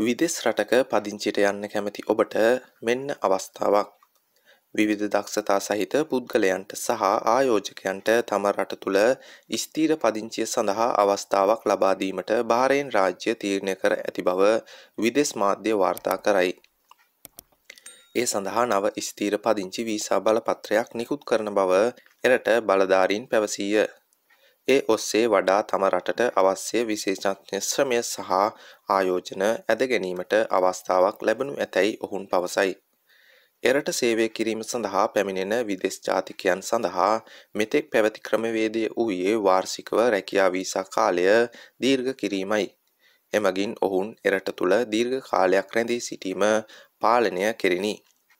විදෙස් රටක පදිංචියට යන්න කැමති ඔබට මෙන්න අවස්ථාවක්. විවිධ දක්ෂතා සහිත පුද්ගලයන්ට සහ ආයෝජකයන්ට තම රට තුළ ස්ථීර පදිංචිය සඳහා අවස්ථාවක් ලබා දීමට බාරේන් රාජ්‍ය තීරණය කර ඇති බව විදෙස් මාධ්‍ය වාර්තා කරයි. ඒ සඳහා නව ස්ථීර පදිංචි වීසා බලපත්‍රයක් නිකුත් කරන බව එරට බලධාරීන් පැවසීය. ඒ ඔස්සේ වඩා තම රටට අවශ්‍ය විශේෂඥ ශ්‍රමය සහ ආයෝජන ඇද ගැනීමට අවස්ථාවක් ලැබනු ඇතැයි ඔවුන් පවසයි. එරට සේවය කිරීම සඳහා පැමිණෙන විදෙස් ජාතිකයන් සඳහා මෙතෙක් පැවති ක්‍රමවේදය වූයේ වාර්ෂිකව රැකියා වීසා කාලය දීර්ඝ කිරීමයි. එමගින් ඔවුන් එරට තුළ දීර්ඝ කාලයක් රැඳී සිටීම පාලනය කෙරිණි.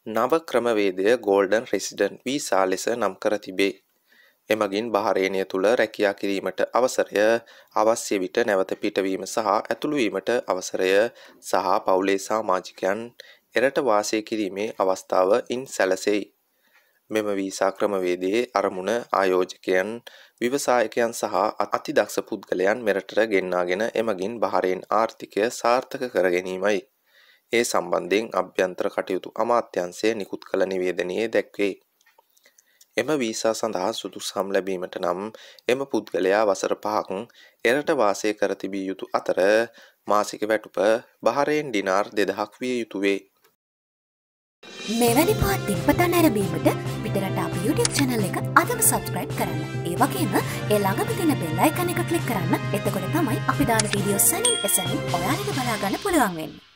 නව ක්‍රමවේදය ගෝල්ඩන් රෙසිඩන්ට් වීසා ලෙස නම් කර තිබේ. එමගින් බහරේනය තුළ රැකියා කිරීමට අවසරය අවශ්‍ය විට නැවත පිටවීම සහ ඇතුළුවීමට අවසරය සහ පවුලේ සාමාජිකයන් එරට වාසය කිරීමේ අවස්ථාව ඉන් සැලසෙයි. මෙම වීසා ක්‍රමවේදයේ අරමුණ ආයෝජකයන් විවසායකයන් සහ අතිදක්ෂ පුද්ගලයන් මෙරටට ගෙන්නාගෙන එමගින් බහරෙන් ආර්ථිකය සාර්ථක කර ගැනීමයි. ඒ සම්බන්ධයෙන් අභ්‍යන්තර කටයුතු අමාත්‍යන්සය නිකුත් කළ නිවේදනයේ දැක්වේ. එම වීසා සඳහා සුදුසම් ලැබීමට නම් එම පුද්ගලයා වසර පහක් එරට වාසය කර තිබිය යුතු අතර මාසික වැටුප බහරයෙන් ඩිනාර් දෙදහක් විය යුතුවේ. මෙවැනි පාත් දික්පතා නැරබීමට පිටරට අප YouTube චැනල් එක අදම සබස්ක්‍රයිබ් කරන්න. ඒ වගේම ඒ ළඟම තියෙන බෙල් අයිකන් එක ක්ලික් කරන්න. එතකොට තමයි අපි දාන වීඩියෝ සැනින් එසැනින් ඔයාලට බලාගන්න පුළුවන් වෙන්නේ.